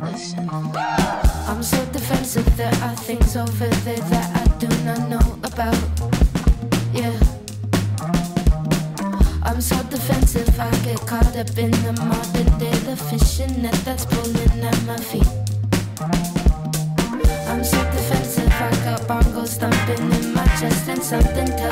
I'm so defensive, there are things over there that I do not know about. Yeah. I'm so defensive, I get caught up in the modern day, the fishing net that's pulling at my feet. I'm so defensive, I got bongos thumping in my chest and something.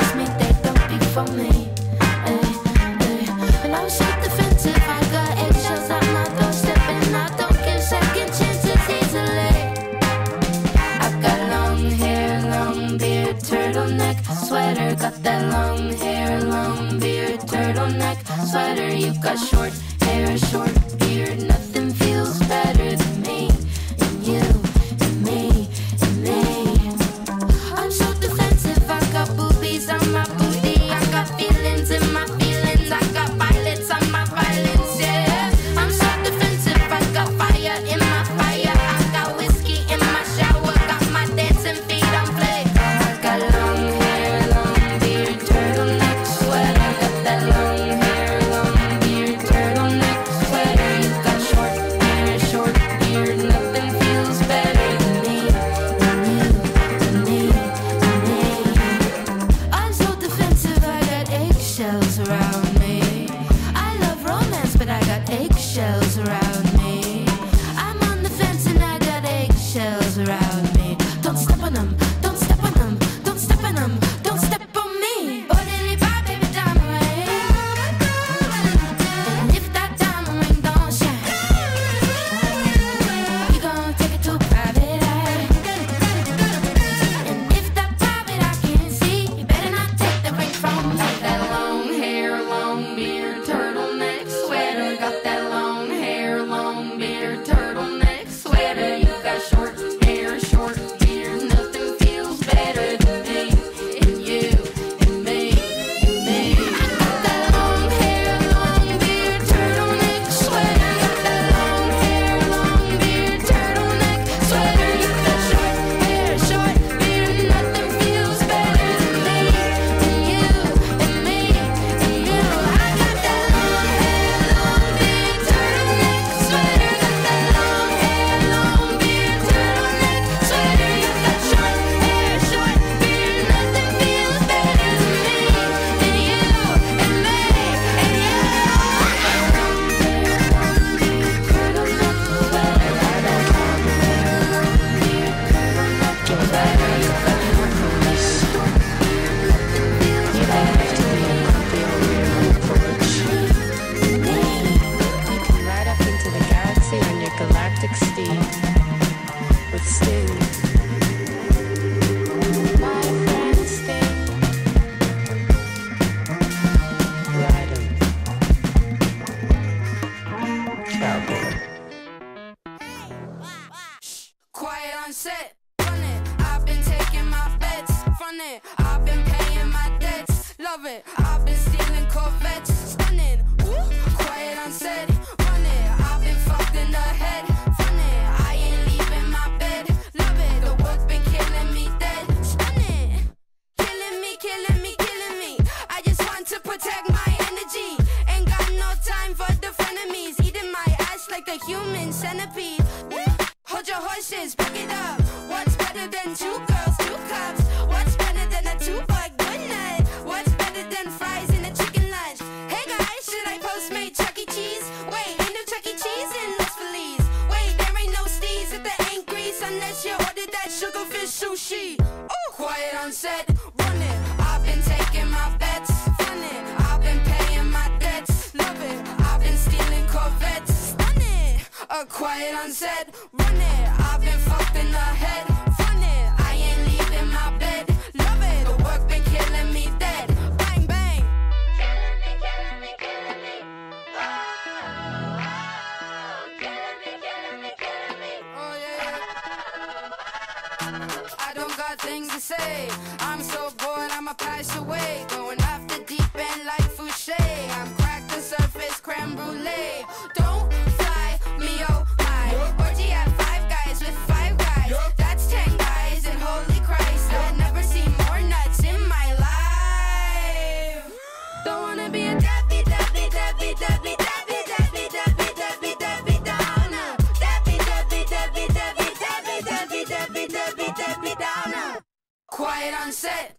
Sweater. Got that long hair, long beard, turtleneck, sweater. You've got short hair, short beard. But I got eggshells around set, run it. I've been taking my bets, front it. I've been paying my debts, love it. I've been stealing Corvettes, stunning. Ooh, quiet on set, run it. I've been fucked in the head, front it. I ain't leaving my bed, love it. The work's been killing me dead, stunning. Killing me, killing me, killing me. I just want to protect my energy. Ain't got no time for the frenemies. Eating my ass like a human centipede. Your horses, pick it up. What's better than two girls, two cups? What's better than a two buck good night? What's better than fries and a chicken lunch? Hey guys, should I postmate Chuck E. Cheese? Wait, ain't no Chuck E. Cheese in Los Feliz. Wait, there ain't no steez at the ain't grease unless you ordered that sugarfish sushi. Ooh, quiet on set, run. I've been taking my bets, it. I've been paying my debts, love it. I've been stealing Corvettes, stunning. A quiet on set, run things to say. I'm so bored, I'ma pass away. Going off the deep end like Fouché. I'm cracked the surface, creme brulee. They done said.